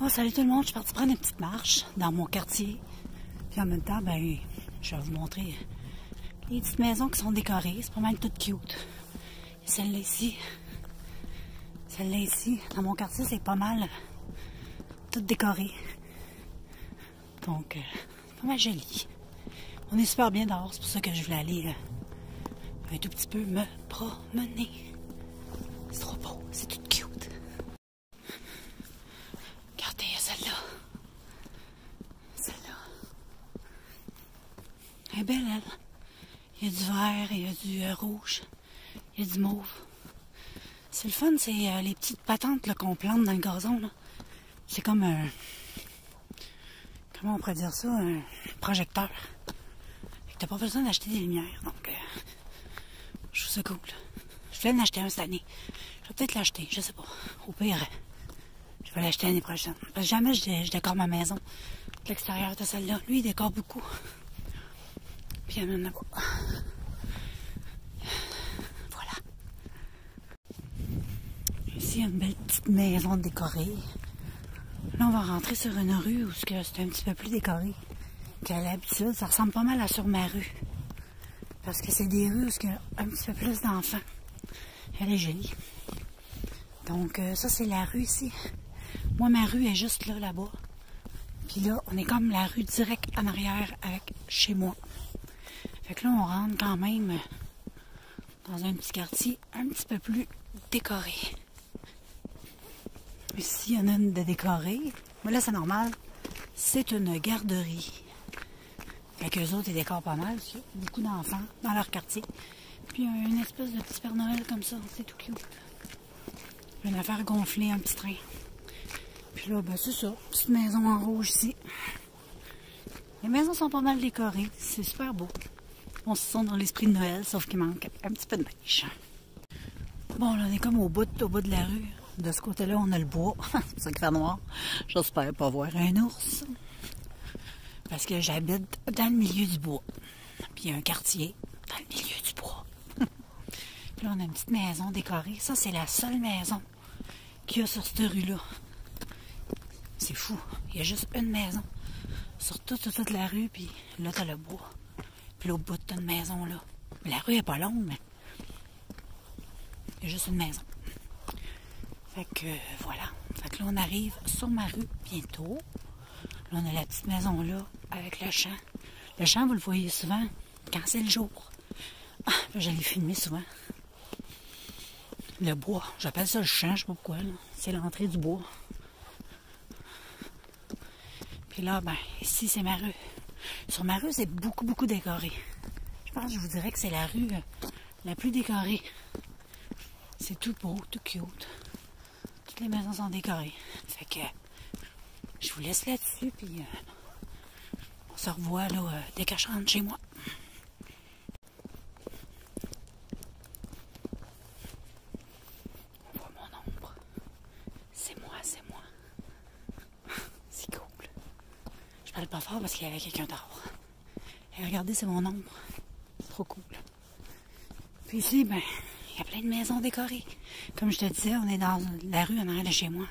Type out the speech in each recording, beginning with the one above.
Oh, salut tout le monde, je suis partie prendre une petite marche dans mon quartier. Puis en même temps, ben, je vais vous montrer les petites maisons qui sont décorées. C'est pas mal toutes cute. Celle-là ici, celle-là ici, dans mon quartier, c'est pas mal tout décoré. Donc, euh, c'est pas mal joli. On est super bien dehors, c'est pour ça que je voulais aller euh, un tout petit peu me promener. C'est trop beau, c'est tout cute. Regardez, celle-là. Celle-là. Elle est belle, elle. Il y a du vert, il y a du euh, rouge, il y a du mauve. C'est le fun, c'est euh, les petites patentes qu'on plante dans le gazon. C'est comme un. Comment on pourrait dire ça? Un projecteur. T'as pas besoin d'acheter des lumières. Donc, euh, je trouve ça cool. Je vais en acheter un cette année. Je vais peut-être l'acheter, je sais pas. Au pire, je vais l'acheter l'année prochaine. Parce que jamais je, je décore ma maison. L'extérieur de celle-là. Lui, il décore beaucoup. Puis il y en a pas. Voilà. Ici, une belle petite maison décorée. Là, on va rentrer sur une rue où c'est un petit peu plus décoré qu'à l'habitude. Ça ressemble pas mal à sur ma rue. Parce que c'est des rues où il y a un petit peu plus d'enfants. Elle est jolie. Donc, euh, ça, c'est la rue ici. Moi, ma rue est juste là, là-bas. Puis là, on est comme la rue direct en arrière avec chez moi. Fait que là, on rentre quand même euh, dans un petit quartier un petit peu plus décoré. Ici, il y en a une de décorée. Mais là, c'est normal. C'est une garderie. Fait qu'eux autres, ils décorent pas mal. beaucoup d'enfants dans leur quartier. Puis, une espèce de petit Père Noël comme ça. C'est tout cute. Une affaire gonflée, un petit train. Puis là, ben, c'est ça. Petite maison en rouge ici. Les maisons sont pas mal décorées. C'est super beau. On se sent dans l'esprit de Noël, sauf qu'il manque un petit peu de neige. Bon, là, on est comme au bout, au bout de la rue. De ce côté-là, on a le bois. c'est ça qu'il fait noir. J'espère pas voir un ours. Parce que j'habite dans le milieu du bois. Puis il y a un quartier dans le milieu du bois. Puis là, on a une petite maison décorée. Ça, c'est la seule maison qu'il y a sur cette rue-là. C'est fou. Il y a juste une maison sur toute, toute, toute la rue. Puis là, t'as le bois. Puis au bout, t'as une maison là. La rue est pas longue, mais il y a juste une maison. Fait que voilà. Fait que là, on arrive sur ma rue bientôt. Là, on a la petite maison là, avec le champ. Le champ, vous le voyez souvent quand c'est le jour. Ah, je l'ai filmé souvent. Le bois. J'appelle ça le champ, je sais pas pourquoi. C'est l'entrée du bois. Puis là, ben, ici, c'est ma rue. Sur ma rue, c'est beaucoup, beaucoup décoré. Je pense que je vous dirais que c'est la rue euh, la plus décorée. C'est tout beau, tout cute. Toutes les maisons sont décorées. Fait que je vous laisse là-dessus, puis euh, on se revoit là, dès que je rentre chez moi. On voit mon ombre. C'est moi, c'est moi. C'est cool. Je pas fort parce qu'il y avait quelqu'un dehors. Et regardez, c'est mon ombre. Trop cool. Puis ici, ben, il y a plein de maisons décorées. Comme je te disais, on est dans la rue en arrière de chez moi.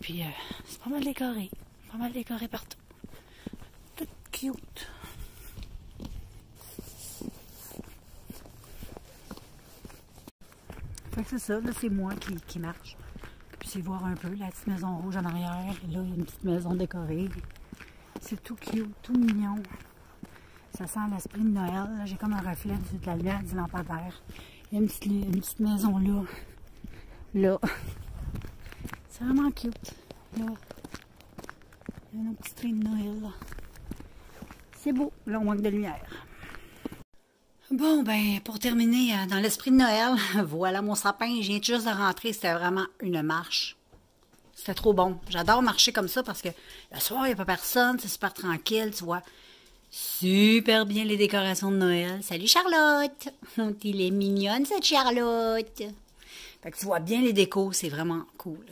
Puis euh, c'est pas mal décoré. Pas mal décoré partout. Tout cute. Fait que c'est ça, là c'est moi qui, qui marche. Puis c'est voir un peu la petite maison rouge en arrière. Et là, il y a une petite maison décorée. C'est tout cute, tout mignon. Ça sent l'esprit de Noël. J'ai comme un reflet de la lumière du lampadaire. Il y a une petite, maison là. Là. C'est vraiment cute. Là. Il y a un petit train de Noël. C'est beau. Là, on manque de lumière. Bon, ben, pour terminer euh, dans l'esprit de Noël, voilà mon sapin. Je viens juste de rentrer. C'était vraiment une marche. C'était trop bon. J'adore marcher comme ça parce que le soir, il n'y a pas personne. C'est super tranquille, tu vois. Super bien les décorations de Noël. Salut Charlotte! Il est mignonne cette Charlotte! Fait que tu vois bien les décos, c'est vraiment cool.